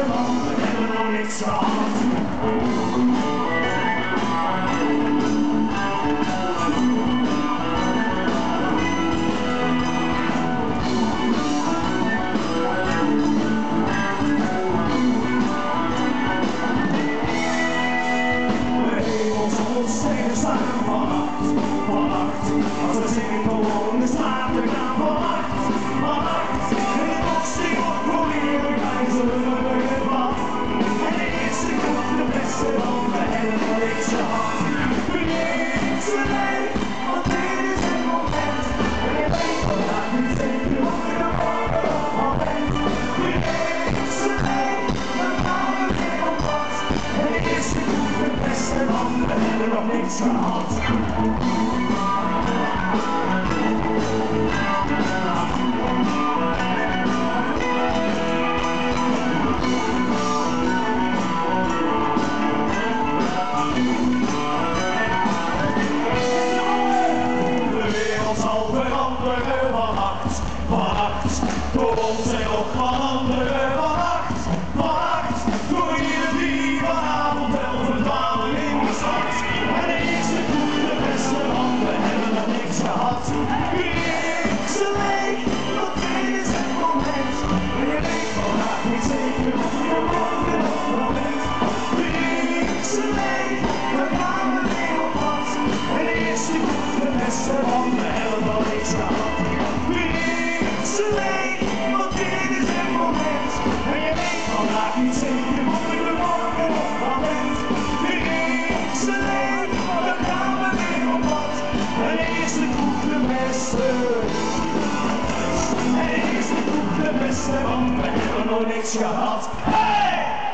economic songs. nog niks gehad. De wereld zal veranderen here to make de koekenmessen. Hij is de koekenmessen, want we hebben nog niks gehad. Hey!